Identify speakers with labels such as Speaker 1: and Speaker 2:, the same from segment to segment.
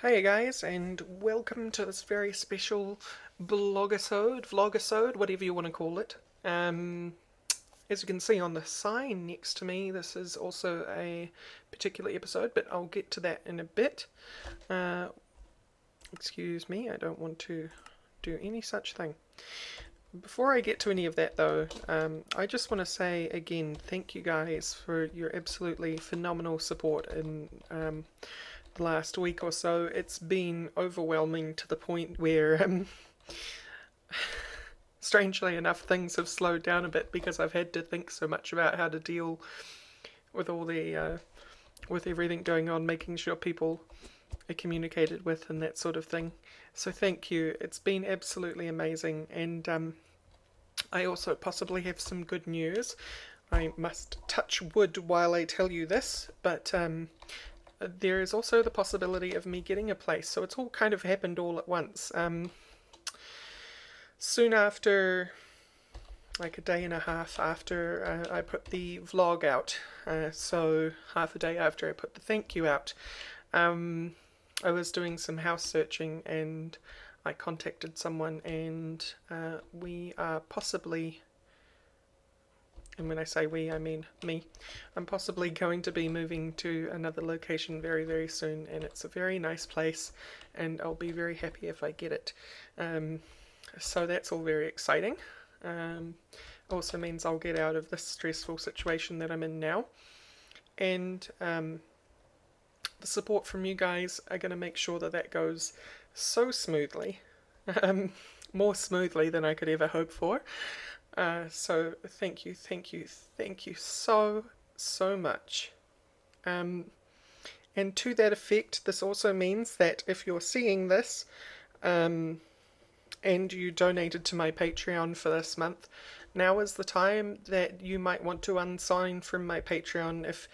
Speaker 1: Hey guys, and welcome to this very special blogisode, vlogisode, whatever you want to call it. Um, as you can see on the sign next to me, this is also a particular episode, but I'll get to that in a bit. Uh, excuse me, I don't want to do any such thing. Before I get to any of that though, um, I just want to say again, thank you guys for your absolutely phenomenal support and um, last week or so. It's been overwhelming to the point where, um, strangely enough, things have slowed down a bit because I've had to think so much about how to deal with all the, uh, with everything going on, making sure people are communicated with and that sort of thing. So thank you. It's been absolutely amazing, and um, I also possibly have some good news. I must touch wood while I tell you this, but um, there is also the possibility of me getting a place. So it's all kind of happened all at once. Um, soon after, like a day and a half after uh, I put the vlog out, uh, so half a day after I put the thank you out, um, I was doing some house searching and I contacted someone and uh, we are possibly and when I say we, I mean me. I'm possibly going to be moving to another location very, very soon, and it's a very nice place, and I'll be very happy if I get it. Um, so that's all very exciting. Um, also means I'll get out of this stressful situation that I'm in now, and um, the support from you guys are going to make sure that that goes so smoothly, um, more smoothly than I could ever hope for. Uh, so thank you, thank you, thank you so, so much. Um, and to that effect, this also means that if you're seeing this um, and you donated to my Patreon for this month, now is the time that you might want to unsign from my Patreon if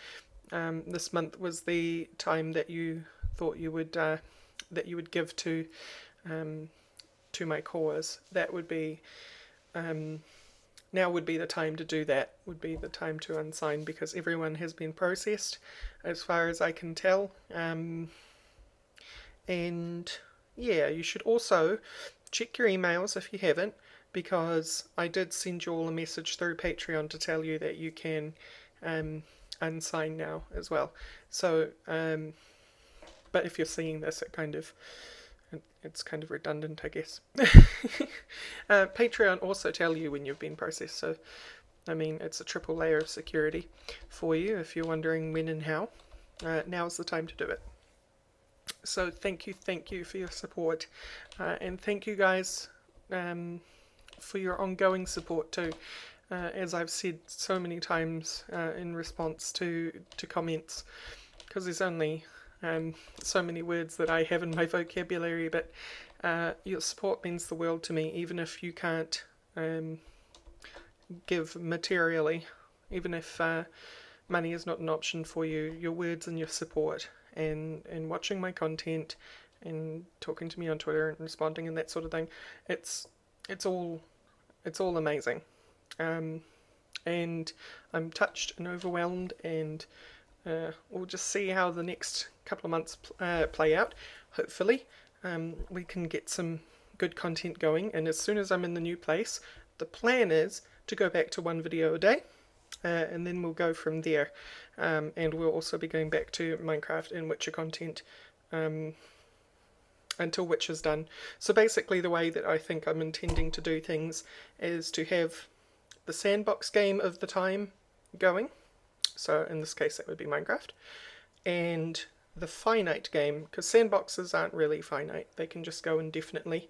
Speaker 1: um, this month was the time that you thought you would uh, that you would give to um, to my cause. That would be um, now would be the time to do that, would be the time to unsign because everyone has been processed as far as I can tell. Um, and yeah, you should also check your emails if you haven't because I did send you all a message through Patreon to tell you that you can um, unsign now as well. So, um, but if you're seeing this, it kind of it's kind of redundant, I guess. uh, Patreon also tell you when you've been processed, so I mean it's a triple layer of security for you if you're wondering when and how. Uh, now's the time to do it. So thank you, thank you for your support, uh, and thank you guys um, for your ongoing support too. Uh, as I've said so many times uh, in response to to comments, because there's only um, so many words that I have in my vocabulary, but uh, your support means the world to me, even if you can't um, give materially, even if uh, money is not an option for you, your words and your support, and, and watching my content, and talking to me on Twitter and responding and that sort of thing, it's it's all it's all amazing, um, and I'm touched and overwhelmed and uh, we'll just see how the next couple of months uh, play out. Hopefully, um, we can get some good content going. And as soon as I'm in the new place, the plan is to go back to one video a day. Uh, and then we'll go from there. Um, and we'll also be going back to Minecraft and Witcher content um, until Witcher's done. So basically the way that I think I'm intending to do things is to have the sandbox game of the time going so in this case that would be Minecraft, and the finite game, because sandboxes aren't really finite, they can just go indefinitely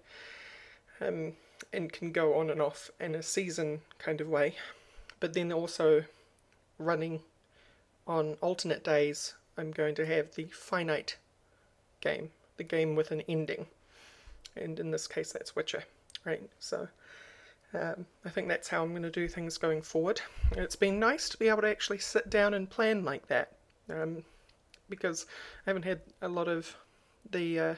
Speaker 1: um, and can go on and off in a season kind of way, but then also running on alternate days I'm going to have the finite game, the game with an ending, and in this case that's Witcher, right, so um, I think that's how I'm going to do things going forward. It's been nice to be able to actually sit down and plan like that um, because I haven't had a lot of the uh,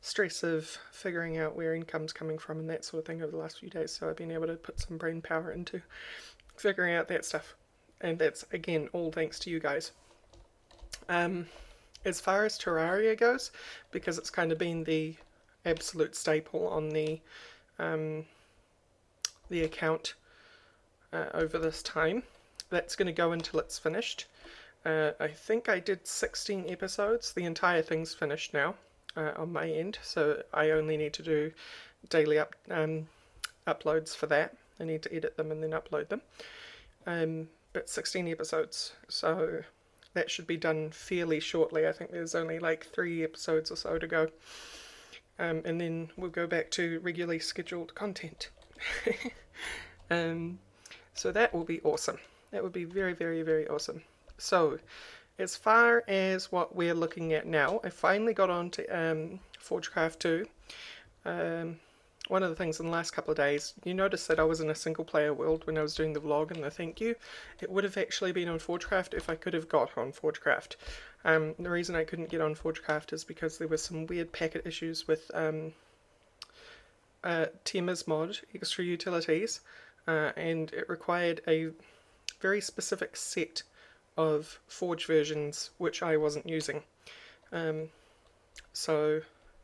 Speaker 1: stress of figuring out where income's coming from and that sort of thing over the last few days. So I've been able to put some brain power into figuring out that stuff. And that's, again, all thanks to you guys. Um, as far as Terraria goes, because it's kind of been the absolute staple on the um, the account uh, over this time. That's going to go until it's finished. Uh, I think I did 16 episodes. The entire thing's finished now uh, on my end, so I only need to do daily up um, uploads for that. I need to edit them and then upload them. Um, but 16 episodes, so that should be done fairly shortly. I think there's only like three episodes or so to go. Um, and then we'll go back to regularly scheduled content. um, so that will be awesome. That would be very, very, very awesome. So, as far as what we're looking at now, I finally got on to um, Forgecraft 2. Um, one of the things in the last couple of days, you noticed that I was in a single player world when I was doing the vlog and the thank you. It would have actually been on Forgecraft if I could have got on Forgecraft. Um, the reason I couldn't get on Forgecraft is because there were some weird packet issues with um, uh, mod, Extra Utilities, uh, and it required a very specific set of Forge versions which I wasn't using. Um, so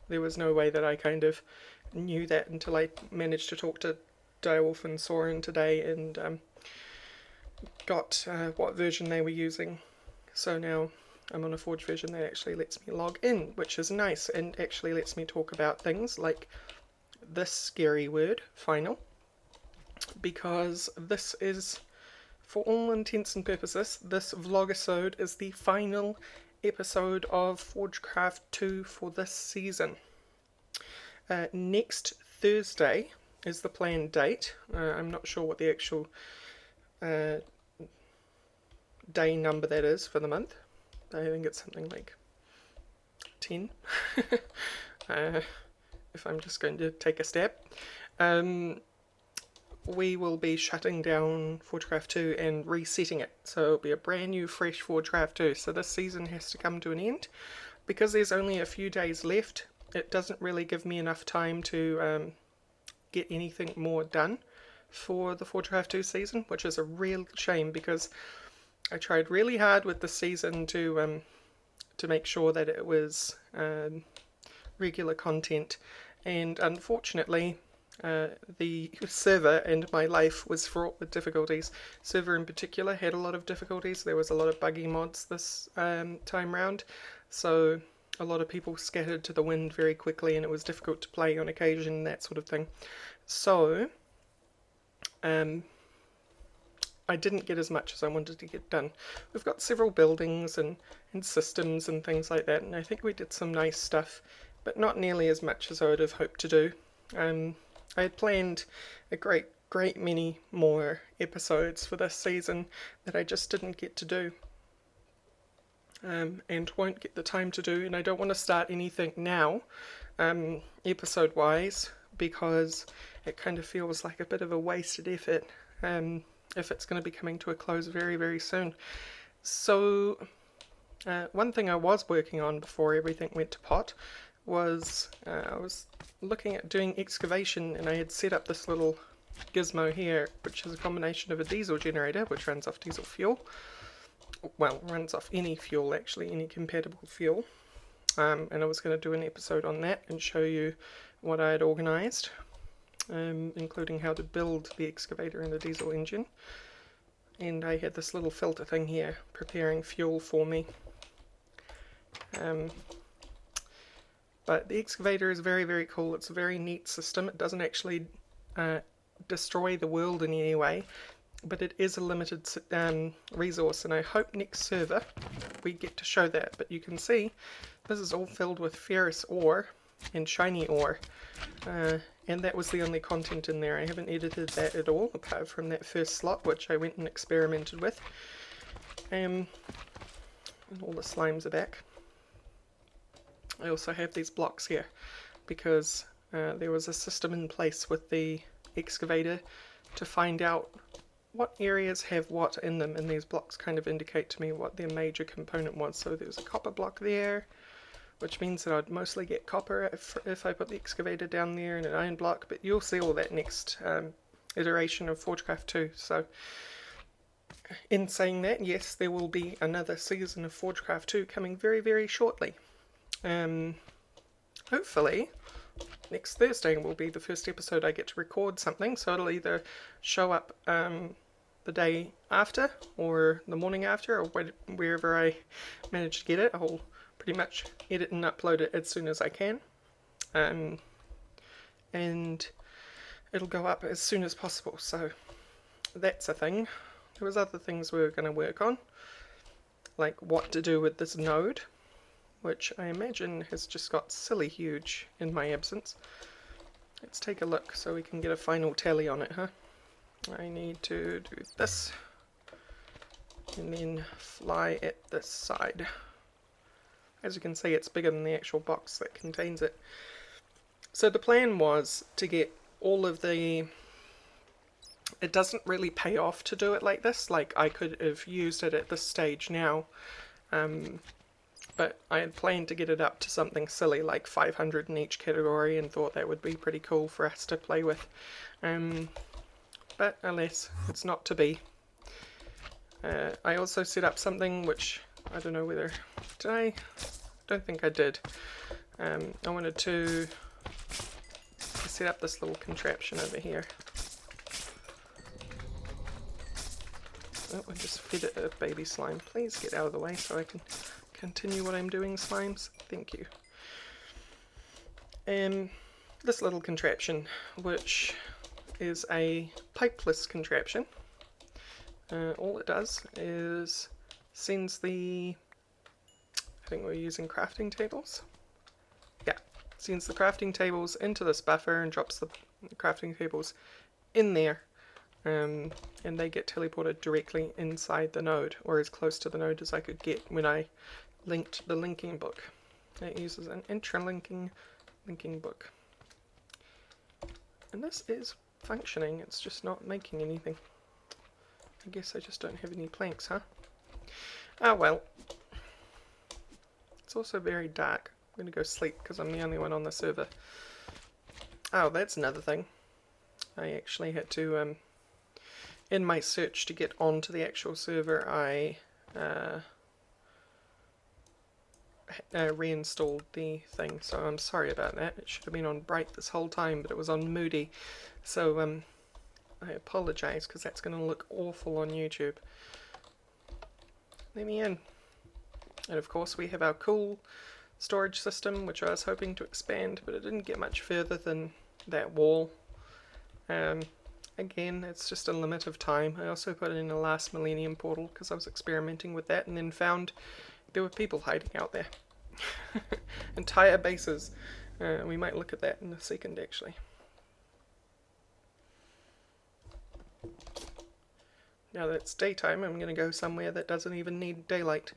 Speaker 1: there was no way that I kind of knew that until I managed to talk to Direwolf and Soaryn today and um, got uh, what version they were using. So now I'm on a Forge version that actually lets me log in, which is nice and actually lets me talk about things like this scary word, final, because this is, for all intents and purposes, this vlogisode is the final episode of Forgecraft 2 for this season. Uh, next Thursday is the planned date. Uh, I'm not sure what the actual uh, day number that is for the month. I think it's something like 10. If I'm just going to take a step. Um, we will be shutting down Forgecraft 2 and resetting it. So it'll be a brand new, fresh Forgecraft 2. So this season has to come to an end. Because there's only a few days left, it doesn't really give me enough time to um, get anything more done for the Forgecraft 2 season, which is a real shame because I tried really hard with the season to um, to make sure that it was um, regular content, and unfortunately, uh, the server and my life was fraught with difficulties. Server in particular had a lot of difficulties. There was a lot of buggy mods this um, time round, so a lot of people scattered to the wind very quickly and it was difficult to play on occasion, that sort of thing. So, um, I didn't get as much as I wanted to get done. We've got several buildings and, and systems and things like that, and I think we did some nice stuff, but not nearly as much as I would have hoped to do. Um, I had planned a great, great many more episodes for this season that I just didn't get to do um, and won't get the time to do, and I don't want to start anything now, um, episode wise, because it kind of feels like a bit of a wasted effort um, if it's going to be coming to a close very, very soon. So, uh, one thing I was working on before everything went to pot was uh, I was looking at doing excavation, and I had set up this little gizmo here, which is a combination of a diesel generator, which runs off diesel fuel, well, runs off any fuel actually, any compatible fuel. Um, and I was going to do an episode on that and show you what I had organised, um, including how to build the excavator and the diesel engine. And I had this little filter thing here preparing fuel for me. Um, but the excavator is very, very cool. It's a very neat system. It doesn't actually uh, destroy the world in any way but it is a limited um, resource and I hope next server we get to show that but you can see this is all filled with ferrous ore and shiny ore uh, and that was the only content in there I haven't edited that at all apart from that first slot which I went and experimented with um, and all the slimes are back I also have these blocks here because uh, there was a system in place with the excavator to find out what areas have what in them and these blocks kind of indicate to me what their major component was. So there's a copper block there, which means that I'd mostly get copper if, if I put the excavator down there and an iron block, but you'll see all that next um, iteration of Forgecraft 2. So in saying that, yes, there will be another season of Forgecraft 2 coming very, very shortly. Um, hopefully, next Thursday will be the first episode I get to record something, so it'll either show up um, the day after or the morning after or wherever I manage to get it. I'll pretty much edit and upload it as soon as I can. Um, and it'll go up as soon as possible, so that's a thing. There was other things we were going to work on, like what to do with this node, which I imagine has just got silly huge in my absence. Let's take a look so we can get a final tally on it, huh? I need to do this, and then fly at this side. As you can see, it's bigger than the actual box that contains it. So the plan was to get all of the it doesn't really pay off to do it like this. Like I could have used it at this stage now, um, but I had planned to get it up to something silly like 500 in each category and thought that would be pretty cool for us to play with. Um, but alas, it's not to be. Uh, I also set up something which I don't know whether did I don't think I did. Um, I wanted to set up this little contraption over here. Oh, I just fed it a baby slime. Please get out of the way so I can continue what I'm doing, slimes. Thank you. Um, this little contraption, which is a pipeless contraption. Uh, all it does is sends the, I think we're using crafting tables. Yeah, sends the crafting tables into this buffer and drops the crafting tables in there um, and they get teleported directly inside the node or as close to the node as I could get when I linked the linking book. It uses an intralinking linking book. And this is functioning, it's just not making anything. I guess I just don't have any planks, huh? Ah well. It's also very dark. I'm going to go sleep because I'm the only one on the server. Oh, that's another thing. I actually had to um, in my search to get onto the actual server, I uh, uh, reinstalled the thing, so I'm sorry about that. It should have been on bright this whole time, but it was on moody. So um, I apologise because that's going to look awful on YouTube. Let me in. And of course we have our cool storage system, which I was hoping to expand, but it didn't get much further than that wall. Um, again, it's just a limit of time. I also put in a last millennium portal because I was experimenting with that and then found there were people hiding out there. Entire bases. Uh, we might look at that in a second actually. Now that it's daytime, I'm going to go somewhere that doesn't even need daylight.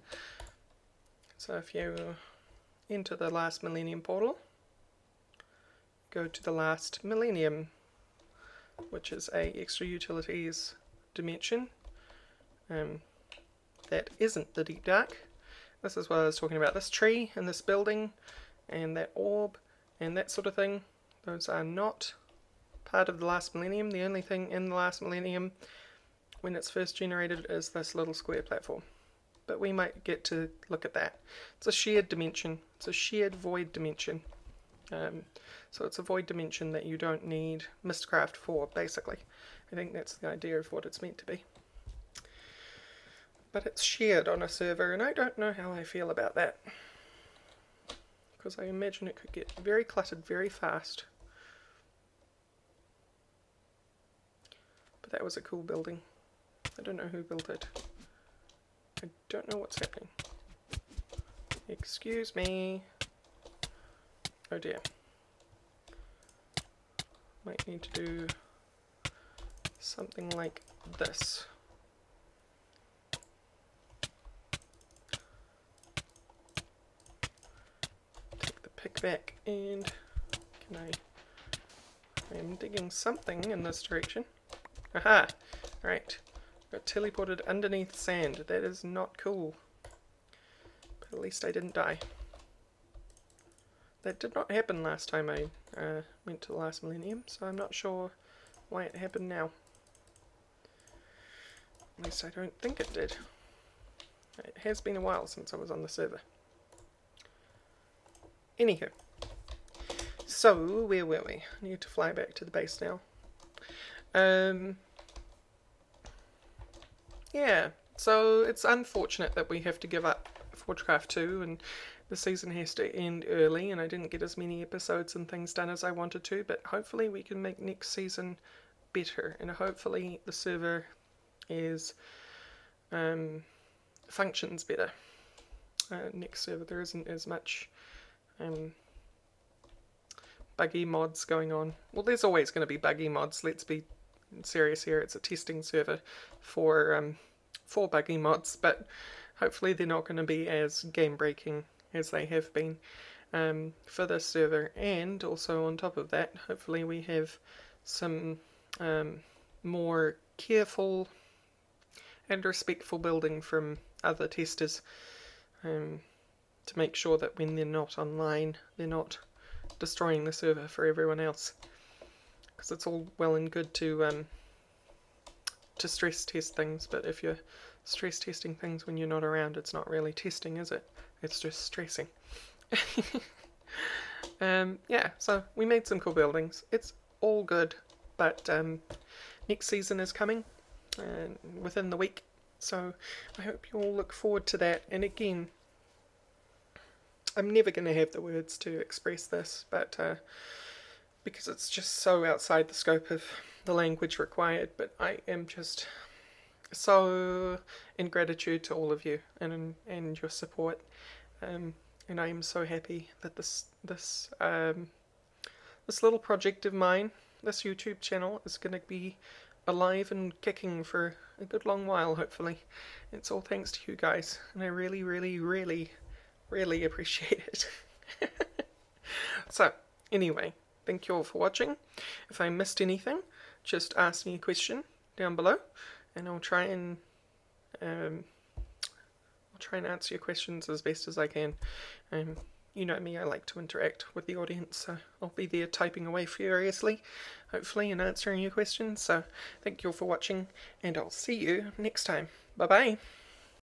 Speaker 1: So if you enter the last millennium portal, go to the last millennium which is a extra utilities dimension um, that isn't the deep dark. This is what I was talking about, this tree and this building and that orb and that sort of thing. Those are not part of the last millennium. The only thing in the last millennium when it's first generated is this little square platform. But we might get to look at that. It's a shared dimension. It's a shared void dimension. Um, so it's a void dimension that you don't need Mystcraft for, basically. I think that's the idea of what it's meant to be. But it's shared on a server, and I don't know how I feel about that. Because I imagine it could get very cluttered very fast. But that was a cool building. I don't know who built it. I don't know what's happening. Excuse me. Oh dear. Might need to do something like this. Take the pick back and can I, I am digging something in this direction. Aha! Right. Got teleported underneath sand. That is not cool. But at least I didn't die. That did not happen last time I uh, went to the last millennium, so I'm not sure why it happened now. At least I don't think it did. It has been a while since I was on the server. Anywho. So, where were we? I need to fly back to the base now. Um, yeah, so it's unfortunate that we have to give up Forgecraft 2 and the season has to end early and I didn't get as many episodes and things done as I wanted to, but hopefully we can make next season better and hopefully the server is um, functions better. Uh, next server there isn't as much um, buggy mods going on. Well, there's always going to be buggy mods. Let's be serious here. It's a testing server for um, for buggy mods, but hopefully they're not going to be as game breaking as they have been um, for this server. And also on top of that, hopefully we have some um, more careful and respectful building from other testers um, to make sure that when they're not online, they're not destroying the server for everyone else. Because it's all well and good to um, to stress test things, but if you're stress testing things when you're not around, it's not really testing, is it? It's just stressing. um, yeah, so we made some cool buildings. It's all good, but um, next season is coming uh, within the week, so I hope you all look forward to that. And again, I'm never going to have the words to express this, but uh, because it's just so outside the scope of the language required, but I am just so in gratitude to all of you and and your support. Um, and I am so happy that this this um, this little project of mine, this YouTube channel, is going to be alive and kicking for a good long while. Hopefully, it's all thanks to you guys, and I really, really, really, really appreciate it. so, anyway, thank you all for watching. If I missed anything, just ask me a question down below and I'll try and um, I'll try and answer your questions as best as I can. Um, you know me, I like to interact with the audience, so I'll be there typing away furiously, hopefully, and answering your questions. So thank you all for watching, and I'll see you next time. Bye bye.